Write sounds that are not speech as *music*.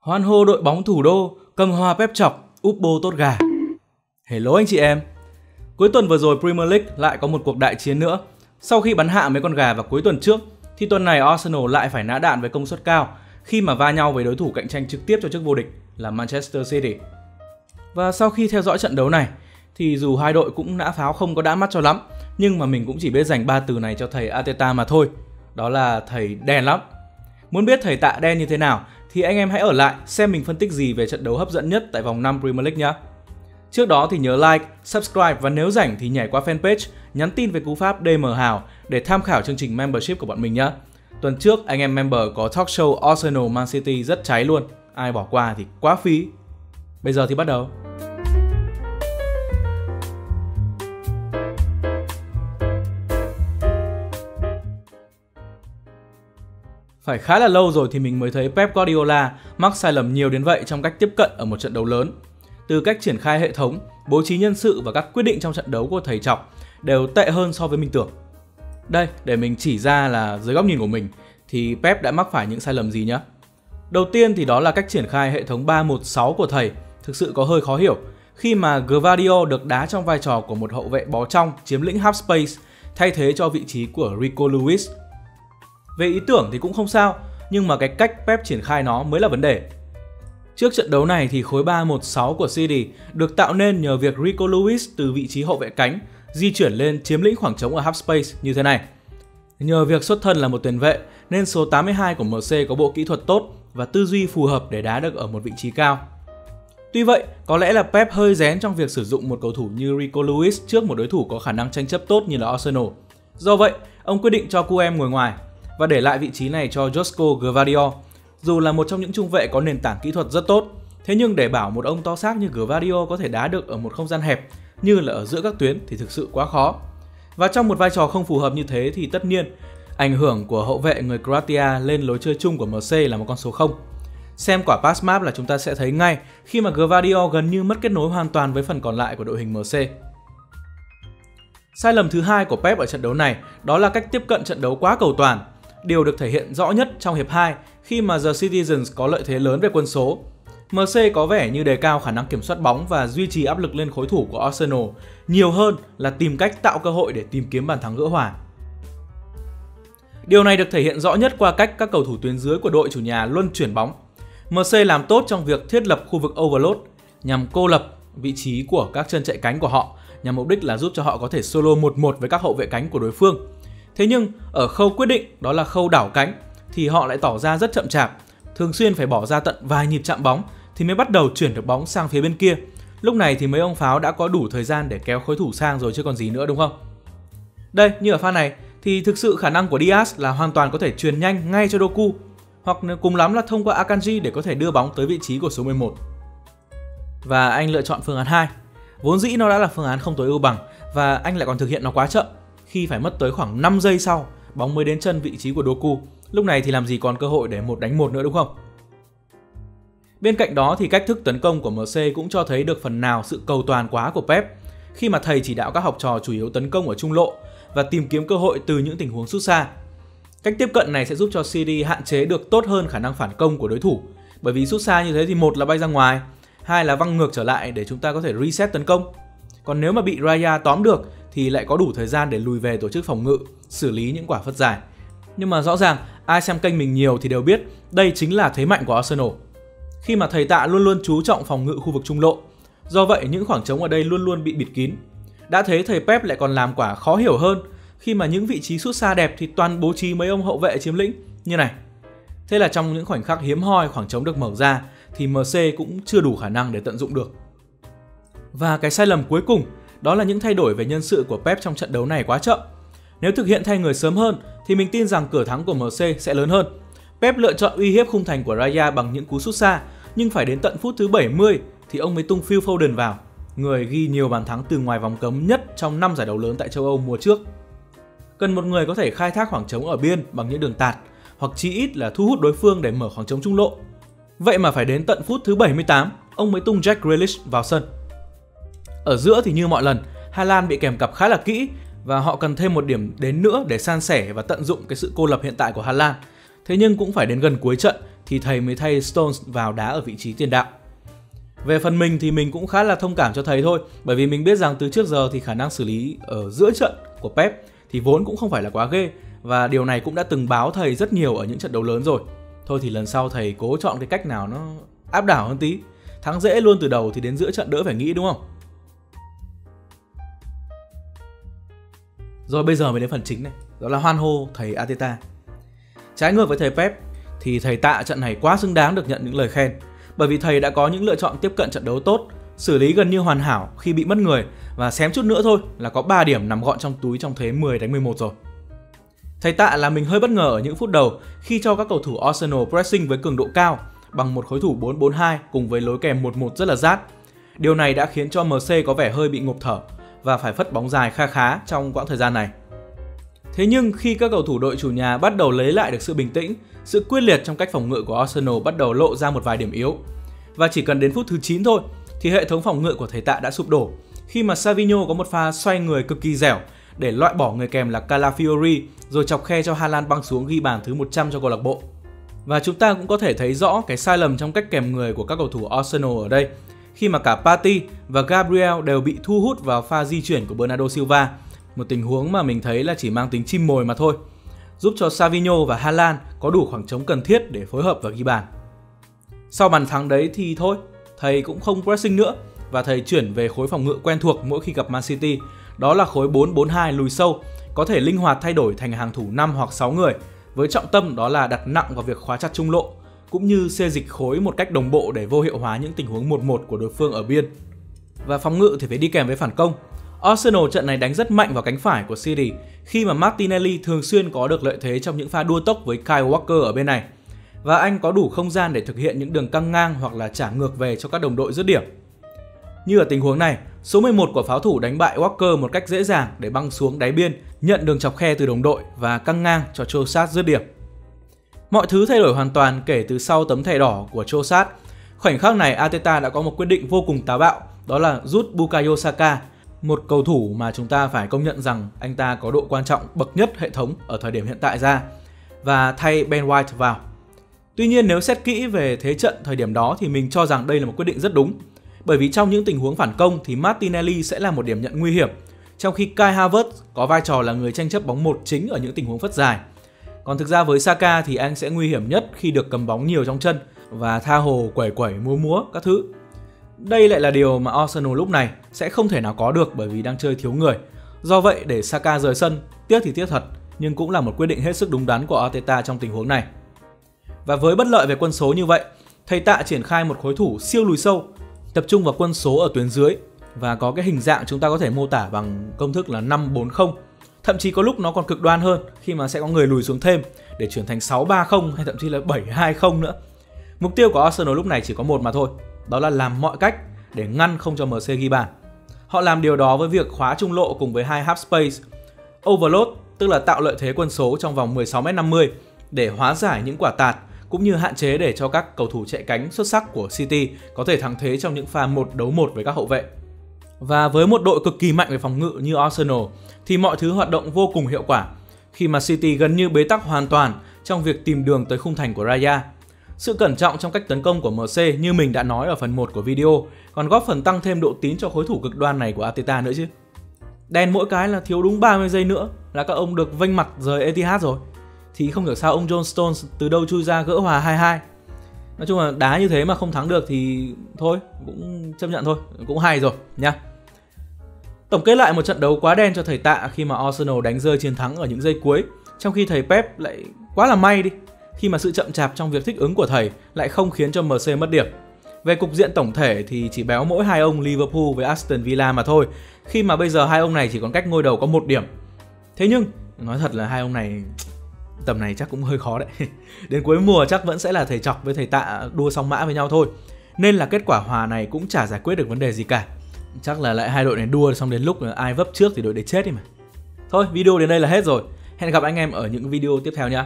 Hoan hô đội bóng thủ đô, cầm hòa pep chọc, úp bô tốt gà. Hello anh chị em. Cuối tuần vừa rồi Premier League lại có một cuộc đại chiến nữa. Sau khi bắn hạ mấy con gà vào cuối tuần trước, thì tuần này Arsenal lại phải nã đạn với công suất cao khi mà va nhau với đối thủ cạnh tranh trực tiếp cho chức vô địch là Manchester City. Và sau khi theo dõi trận đấu này, thì dù hai đội cũng nã pháo không có đã mắt cho lắm, nhưng mà mình cũng chỉ biết dành ba từ này cho thầy Ateta mà thôi. Đó là thầy đen lắm. Muốn biết thầy tạ đen như thế nào thì anh em hãy ở lại xem mình phân tích gì về trận đấu hấp dẫn nhất tại vòng 5 Premier League nhé. Trước đó thì nhớ like, subscribe và nếu rảnh thì nhảy qua fanpage, nhắn tin về cú pháp DM Hào để tham khảo chương trình membership của bọn mình nhé. Tuần trước anh em member có talk show Arsenal Man City rất cháy luôn, ai bỏ qua thì quá phí. Bây giờ thì bắt đầu. Phải khá là lâu rồi thì mình mới thấy Pep Guardiola mắc sai lầm nhiều đến vậy trong cách tiếp cận ở một trận đấu lớn. Từ cách triển khai hệ thống, bố trí nhân sự và các quyết định trong trận đấu của thầy Chọc đều tệ hơn so với mình tưởng. Đây, để mình chỉ ra là dưới góc nhìn của mình thì Pep đã mắc phải những sai lầm gì nhé. Đầu tiên thì đó là cách triển khai hệ thống 3-1-6 của thầy thực sự có hơi khó hiểu khi mà Gvardio được đá trong vai trò của một hậu vệ bó trong chiếm lĩnh half space thay thế cho vị trí của Rico Lewis về ý tưởng thì cũng không sao, nhưng mà cái cách Pep triển khai nó mới là vấn đề. Trước trận đấu này thì khối 3-1-6 của City được tạo nên nhờ việc Rico Lewis từ vị trí hậu vệ cánh di chuyển lên chiếm lĩnh khoảng trống ở half space như thế này. Nhờ việc xuất thân là một tiền vệ nên số 82 của MC có bộ kỹ thuật tốt và tư duy phù hợp để đá được ở một vị trí cao. Tuy vậy, có lẽ là Pep hơi rén trong việc sử dụng một cầu thủ như Rico Lewis trước một đối thủ có khả năng tranh chấp tốt như là Arsenal. Do vậy, ông quyết định cho Cuem ngồi ngoài và để lại vị trí này cho Josko Gvardio. Dù là một trong những trung vệ có nền tảng kỹ thuật rất tốt, thế nhưng để bảo một ông to xác như Gvardio có thể đá được ở một không gian hẹp như là ở giữa các tuyến thì thực sự quá khó. Và trong một vai trò không phù hợp như thế thì tất nhiên ảnh hưởng của hậu vệ người Croatia lên lối chơi chung của MC là một con số 0. Xem quả pass map là chúng ta sẽ thấy ngay khi mà Gvardio gần như mất kết nối hoàn toàn với phần còn lại của đội hình MC. Sai lầm thứ hai của Pep ở trận đấu này đó là cách tiếp cận trận đấu quá cầu toàn điều được thể hiện rõ nhất trong hiệp 2 khi mà The Citizens có lợi thế lớn về quân số. MC có vẻ như đề cao khả năng kiểm soát bóng và duy trì áp lực lên khối thủ của Arsenal, nhiều hơn là tìm cách tạo cơ hội để tìm kiếm bàn thắng gỡ hòa. Điều này được thể hiện rõ nhất qua cách các cầu thủ tuyến dưới của đội chủ nhà luân chuyển bóng. MC làm tốt trong việc thiết lập khu vực overload, nhằm cô lập vị trí của các chân chạy cánh của họ, nhằm mục đích là giúp cho họ có thể solo 1-1 với các hậu vệ cánh của đối phương Thế nhưng ở khâu quyết định đó là khâu đảo cánh thì họ lại tỏ ra rất chậm chạp, thường xuyên phải bỏ ra tận vài nhịp chạm bóng thì mới bắt đầu chuyển được bóng sang phía bên kia. Lúc này thì mấy ông pháo đã có đủ thời gian để kéo khối thủ sang rồi chứ còn gì nữa đúng không? Đây, như ở pha này thì thực sự khả năng của Diaz là hoàn toàn có thể truyền nhanh ngay cho Doku hoặc cùng lắm là thông qua Akanji để có thể đưa bóng tới vị trí của số 11. Và anh lựa chọn phương án 2. Vốn dĩ nó đã là phương án không tối ưu bằng và anh lại còn thực hiện nó quá chậm khi phải mất tới khoảng 5 giây sau bóng mới đến chân vị trí của Doku. Lúc này thì làm gì còn cơ hội để một đánh một nữa đúng không? Bên cạnh đó thì cách thức tấn công của MC cũng cho thấy được phần nào sự cầu toàn quá của Pep khi mà thầy chỉ đạo các học trò chủ yếu tấn công ở trung lộ và tìm kiếm cơ hội từ những tình huống sút xa. Cách tiếp cận này sẽ giúp cho CD hạn chế được tốt hơn khả năng phản công của đối thủ bởi vì sút xa như thế thì một là bay ra ngoài, hai là văng ngược trở lại để chúng ta có thể reset tấn công. Còn nếu mà bị Raya tóm được thì lại có đủ thời gian để lùi về tổ chức phòng ngự, xử lý những quả phất dài. Nhưng mà rõ ràng, ai xem kênh mình nhiều thì đều biết đây chính là thế mạnh của Arsenal. Khi mà thầy tạ luôn luôn chú trọng phòng ngự khu vực trung lộ, do vậy những khoảng trống ở đây luôn luôn bị bịt kín. Đã thế thầy Pep lại còn làm quả khó hiểu hơn khi mà những vị trí sút xa đẹp thì toàn bố trí mấy ông hậu vệ chiếm lĩnh như này. Thế là trong những khoảnh khắc hiếm hoi khoảng trống được mở ra thì MC cũng chưa đủ khả năng để tận dụng được. Và cái sai lầm cuối cùng đó là những thay đổi về nhân sự của Pep trong trận đấu này quá chậm. Nếu thực hiện thay người sớm hơn thì mình tin rằng cửa thắng của MC sẽ lớn hơn. Pep lựa chọn uy hiếp khung thành của Raya bằng những cú sút xa, nhưng phải đến tận phút thứ 70 thì ông mới tung Phil Foden vào, người ghi nhiều bàn thắng từ ngoài vòng cấm nhất trong 5 giải đấu lớn tại châu Âu mùa trước. Cần một người có thể khai thác khoảng trống ở biên bằng những đường tạt, hoặc chí ít là thu hút đối phương để mở khoảng trống trung lộ. Vậy mà phải đến tận phút thứ 78, ông mới tung Jack Grealish vào sân. Ở giữa thì như mọi lần, Hà Lan bị kèm cặp khá là kỹ và họ cần thêm một điểm đến nữa để san sẻ và tận dụng cái sự cô lập hiện tại của Hà Lan. Thế nhưng cũng phải đến gần cuối trận thì thầy mới thay Stones vào đá ở vị trí tiền đạo. Về phần mình thì mình cũng khá là thông cảm cho thầy thôi, bởi vì mình biết rằng từ trước giờ thì khả năng xử lý ở giữa trận của Pep thì vốn cũng không phải là quá ghê và điều này cũng đã từng báo thầy rất nhiều ở những trận đấu lớn rồi. Thôi thì lần sau thầy cố chọn cái cách nào nó áp đảo hơn tí. Thắng dễ luôn từ đầu thì đến giữa trận đỡ phải nghĩ đúng không? Rồi bây giờ mới đến phần chính này, đó là hoan hô thầy Ateta. Trái ngược với thầy Pep thì thầy Tạ trận này quá xứng đáng được nhận những lời khen bởi vì thầy đã có những lựa chọn tiếp cận trận đấu tốt, xử lý gần như hoàn hảo khi bị mất người và xém chút nữa thôi là có 3 điểm nằm gọn trong túi trong thế 10 đánh 11 rồi. Thầy Tạ là mình hơi bất ngờ ở những phút đầu khi cho các cầu thủ Arsenal pressing với cường độ cao bằng một khối thủ 4-4-2 cùng với lối kèm 1-1 rất là rát. Điều này đã khiến cho MC có vẻ hơi bị ngộp thở và phải phất bóng dài kha khá trong quãng thời gian này. Thế nhưng khi các cầu thủ đội chủ nhà bắt đầu lấy lại được sự bình tĩnh, sự quyết liệt trong cách phòng ngự của Arsenal bắt đầu lộ ra một vài điểm yếu. Và chỉ cần đến phút thứ 9 thôi thì hệ thống phòng ngự của thầy Tạ đã sụp đổ khi mà Savinho có một pha xoay người cực kỳ dẻo để loại bỏ người kèm là Calafiori rồi chọc khe cho Haaland băng xuống ghi bàn thứ 100 cho câu lạc bộ. Và chúng ta cũng có thể thấy rõ cái sai lầm trong cách kèm người của các cầu thủ Arsenal ở đây khi mà cả Patti và Gabriel đều bị thu hút vào pha di chuyển của Bernardo Silva. Một tình huống mà mình thấy là chỉ mang tính chim mồi mà thôi, giúp cho Savinho và Haaland có đủ khoảng trống cần thiết để phối hợp và ghi bàn. Sau bàn thắng đấy thì thôi, thầy cũng không pressing nữa và thầy chuyển về khối phòng ngự quen thuộc mỗi khi gặp Man City, đó là khối 4-4-2 lùi sâu, có thể linh hoạt thay đổi thành hàng thủ 5 hoặc 6 người, với trọng tâm đó là đặt nặng vào việc khóa chặt trung lộ, cũng như xê dịch khối một cách đồng bộ để vô hiệu hóa những tình huống 1-1 của đối phương ở biên. Và phòng ngự thì phải đi kèm với phản công, Arsenal trận này đánh rất mạnh vào cánh phải của City khi mà Martinelli thường xuyên có được lợi thế trong những pha đua tốc với Kyle Walker ở bên này. Và anh có đủ không gian để thực hiện những đường căng ngang hoặc là trả ngược về cho các đồng đội dứt điểm. Như ở tình huống này, số 11 của pháo thủ đánh bại Walker một cách dễ dàng để băng xuống đáy biên, nhận đường chọc khe từ đồng đội và căng ngang cho Trossard dứt điểm. Mọi thứ thay đổi hoàn toàn kể từ sau tấm thẻ đỏ của Trossard. Khoảnh khắc này Ateta đã có một quyết định vô cùng táo bạo, đó là rút Bukayo Saka một cầu thủ mà chúng ta phải công nhận rằng anh ta có độ quan trọng bậc nhất hệ thống ở thời điểm hiện tại ra và thay Ben White vào. Tuy nhiên nếu xét kỹ về thế trận thời điểm đó thì mình cho rằng đây là một quyết định rất đúng. Bởi vì trong những tình huống phản công thì Martinelli sẽ là một điểm nhận nguy hiểm, trong khi Kai Havertz có vai trò là người tranh chấp bóng một chính ở những tình huống phất dài. Còn thực ra với Saka thì anh sẽ nguy hiểm nhất khi được cầm bóng nhiều trong chân và tha hồ quẩy quẩy múa múa các thứ. Đây lại là điều mà Arsenal lúc này sẽ không thể nào có được bởi vì đang chơi thiếu người. Do vậy để Saka rời sân, tiếc thì tiếc thật, nhưng cũng là một quyết định hết sức đúng đắn của Arteta trong tình huống này. Và với bất lợi về quân số như vậy, thầy Tạ triển khai một khối thủ siêu lùi sâu, tập trung vào quân số ở tuyến dưới và có cái hình dạng chúng ta có thể mô tả bằng công thức là 540. Thậm chí có lúc nó còn cực đoan hơn khi mà sẽ có người lùi xuống thêm để chuyển thành 630 hay thậm chí là 720 nữa. Mục tiêu của Arsenal lúc này chỉ có một mà thôi, đó là làm mọi cách để ngăn không cho MC ghi bàn. Họ làm điều đó với việc khóa trung lộ cùng với hai half space, overload tức là tạo lợi thế quân số trong vòng 16m50 để hóa giải những quả tạt cũng như hạn chế để cho các cầu thủ chạy cánh xuất sắc của City có thể thắng thế trong những pha một đấu một với các hậu vệ. Và với một đội cực kỳ mạnh về phòng ngự như Arsenal, thì mọi thứ hoạt động vô cùng hiệu quả, khi mà City gần như bế tắc hoàn toàn trong việc tìm đường tới khung thành của Raya. Sự cẩn trọng trong cách tấn công của MC như mình đã nói ở phần 1 của video còn góp phần tăng thêm độ tín cho khối thủ cực đoan này của Ateta nữa chứ. Đen mỗi cái là thiếu đúng 30 giây nữa là các ông được vênh mặt rời Etihad rồi. Thì không hiểu sao ông John Stones từ đâu chui ra gỡ hòa 2-2. Nói chung là đá như thế mà không thắng được thì thôi, cũng chấp nhận thôi, cũng hay rồi nha. Tổng kết lại một trận đấu quá đen cho thầy Tạ khi mà Arsenal đánh rơi chiến thắng ở những giây cuối, trong khi thầy Pep lại quá là may đi khi mà sự chậm chạp trong việc thích ứng của thầy lại không khiến cho MC mất điểm. Về cục diện tổng thể thì chỉ béo mỗi hai ông Liverpool với Aston Villa mà thôi, khi mà bây giờ hai ông này chỉ còn cách ngôi đầu có một điểm. Thế nhưng, nói thật là hai ông này tầm này chắc cũng hơi khó đấy. *laughs* Đến cuối mùa chắc vẫn sẽ là thầy chọc với thầy tạ đua song mã với nhau thôi. Nên là kết quả hòa này cũng chả giải quyết được vấn đề gì cả. Chắc là lại hai đội này đua xong đến lúc ai vấp trước thì đội đấy chết đi mà. Thôi, video đến đây là hết rồi. Hẹn gặp anh em ở những video tiếp theo nhé.